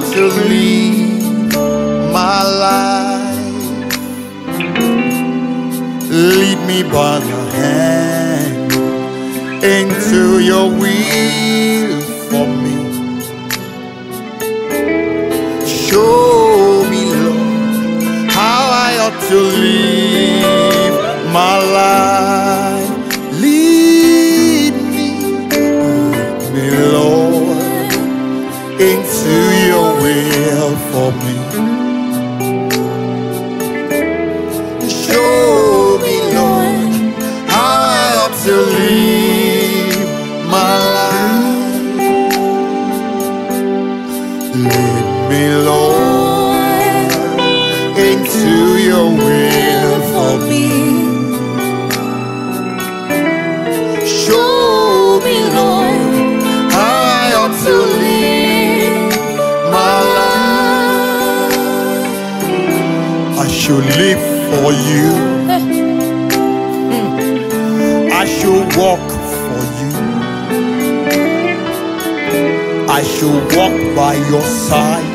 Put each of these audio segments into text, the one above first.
to live my life. Lead me by the hand into your will for me. Show me, Lord, how I ought to live my life. Lead me, lead me, Lord, into your will for me. Should live for you. I should walk for you. I should walk by your side.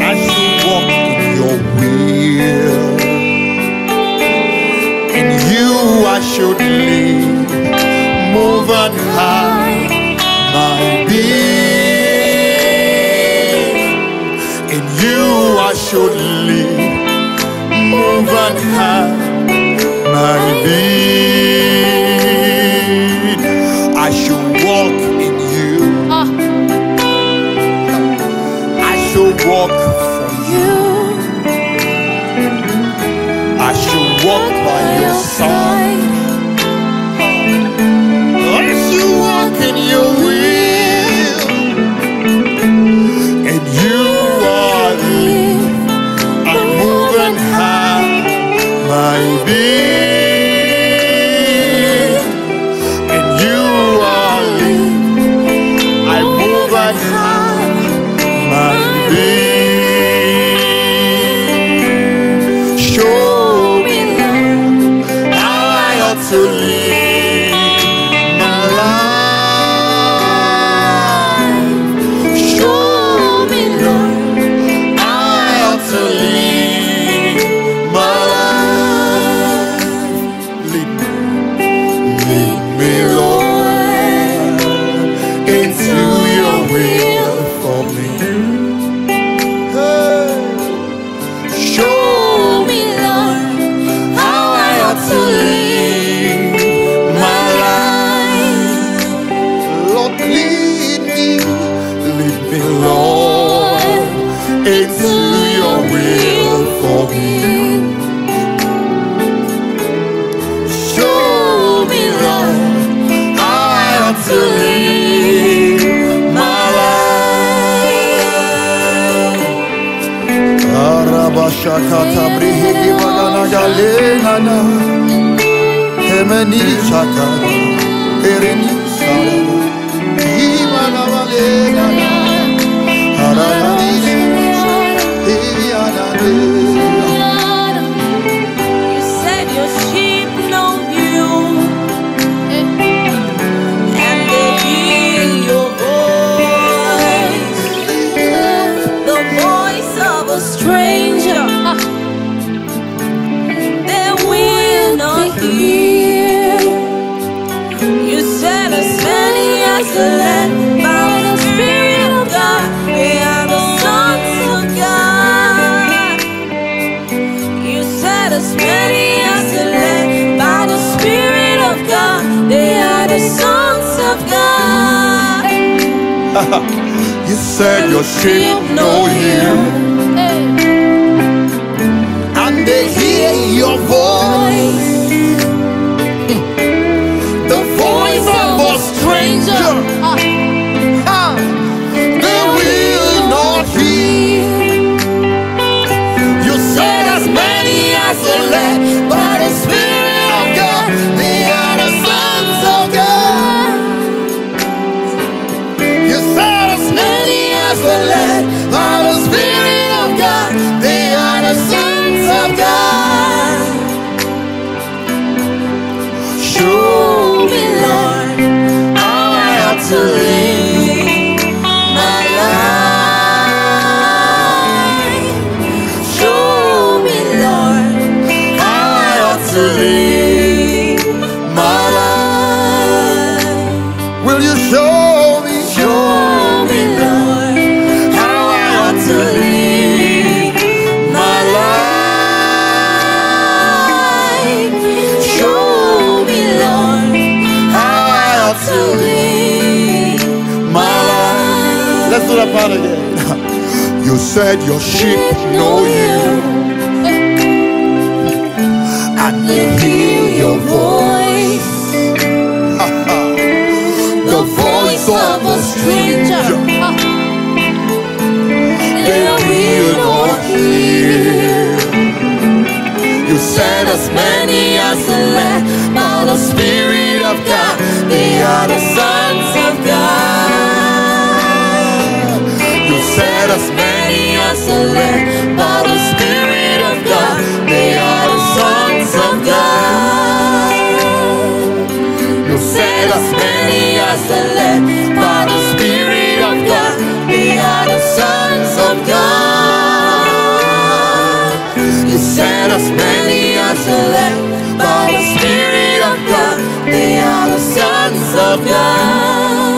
I should walk in your will. In you I should live, move and hide my being. In you I should live, move and hide my being. My Arabashakata brihigi magana galenana Hemeni shakara Ereni sarara You said your sheep know you. And they hear your voice the led by the Spirit of God. They are the sons of God. Show me, Lord, I to live said your sheep know you. And they hear your voice. The voice of a stranger. They will not hear You said as many as the land By the Spirit of God They are the sons of God. You said as many by the Spirit of God. They are the sons of God. You us many by the Spirit of God. We are the sons of God. You us many by the Spirit of God. They are the sons of God.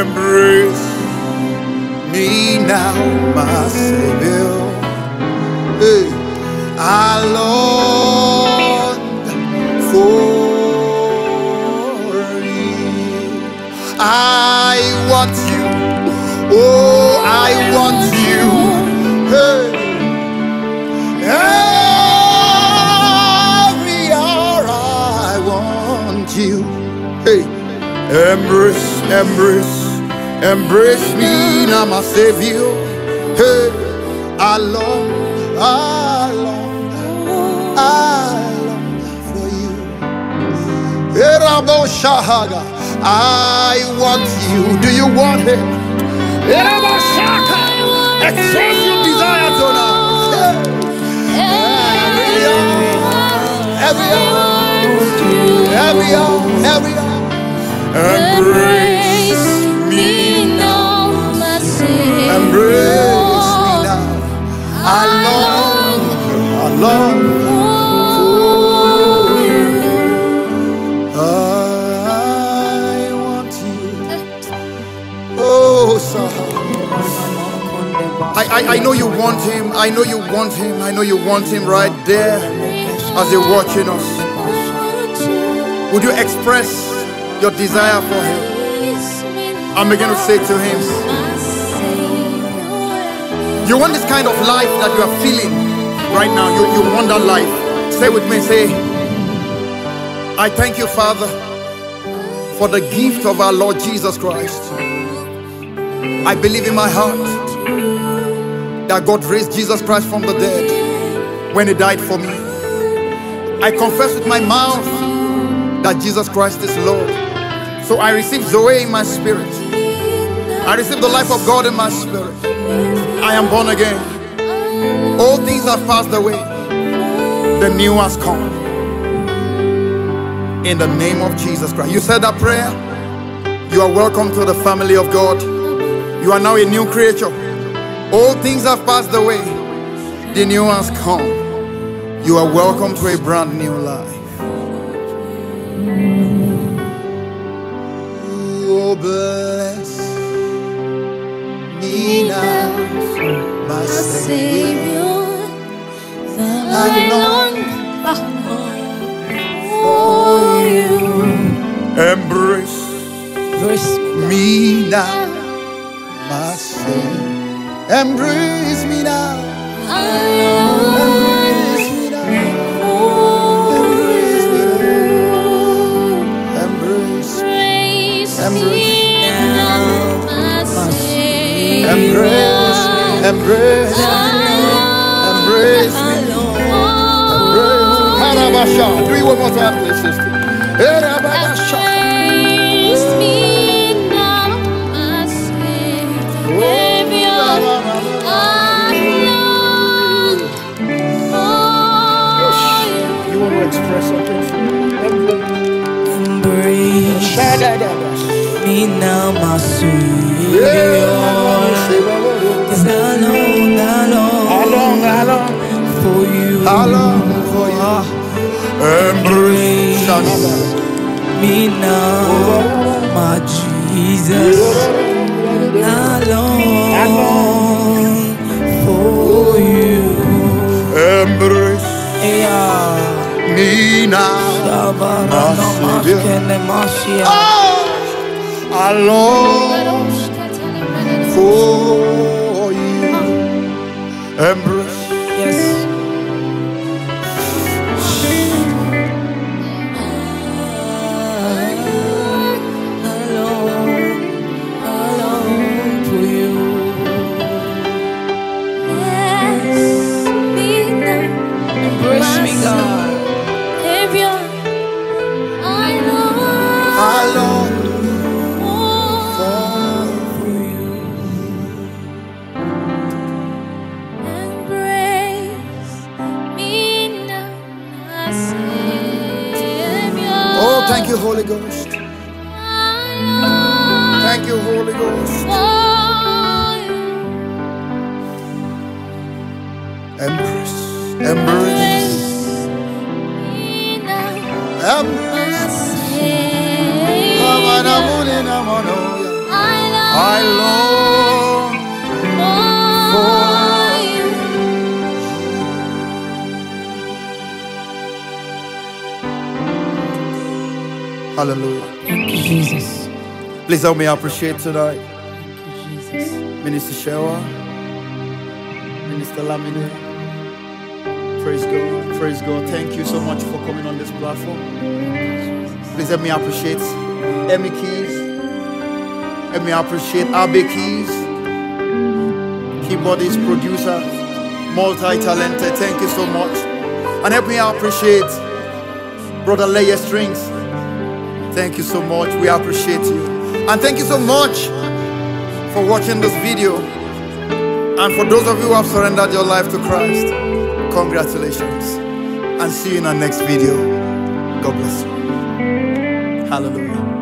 Embrace me now, my Savior. Hey, I long for you. I want you. Oh, I want you. Every hour I want you. Hey, embrace, embrace embrace me now, my Savior. Hey. I long, I long, I long for you. Erabo Shahaga. I want you. Do you want him? Erabo Shaka. Express your desire tonight. Every hour, every hour, every hour, every hour. Embrace. Embrace me now. I long, I long for you. I want you. Oh, Sahara. I, I, I know you want him. I know you want him. I know you want him right there as you're watching us. Would you express your desire for him? I'm beginning to say to him, You want this kind of life that you are feeling right now. You, you want that life. Say with me, say, I thank you, Father, for the gift of our Lord Jesus Christ. I believe in my heart that God raised Jesus Christ from the dead when He died for me. I confess with my mouth that Jesus Christ is Lord. So I receive Zoe in my spirit. I receive the life of God in my spirit. I am born again. All things have passed away. The new has come. In the name of Jesus Christ. You said that prayer. You are welcome to the family of God. You are now a new creature. All things have passed away. The new has come. You are welcome to a brand new life. Oh, bless my Savior. I long for you. Embrace Verse me now, my Savior. Embrace me now. Embrace Embrace. Embrace me. Embrace. Harabasha. Do it one more time, please, sister. Harabasha. You want to express something? Embrace me now, my Savior. For you. How long for you? Ah. Embrace. Me now, my Jesus. I long for you. Embrace me now. Masia. Oh, ah, I long for you. Embrace. Yes. Holy Ghost. Thank you, Holy Ghost. Embrace. Embrace. Embrace. I long Hallelujah. Thank you, Jesus. Please help me appreciate tonight Thank you, Jesus. Minister Shewa, Minister Lamine. Praise God. Praise God. Thank you so much for coming on this platform. Please help me appreciate Emmy Keys. Help me appreciate Abe Keys. Keyboardist, producer, multi-talented. Thank you so much. And help me appreciate Brother Leia Strings. Thank you so much. We appreciate you. And thank you so much for watching this video. And for those of you who have surrendered your life to Christ, congratulations. And see you in our next video. God bless you. Hallelujah.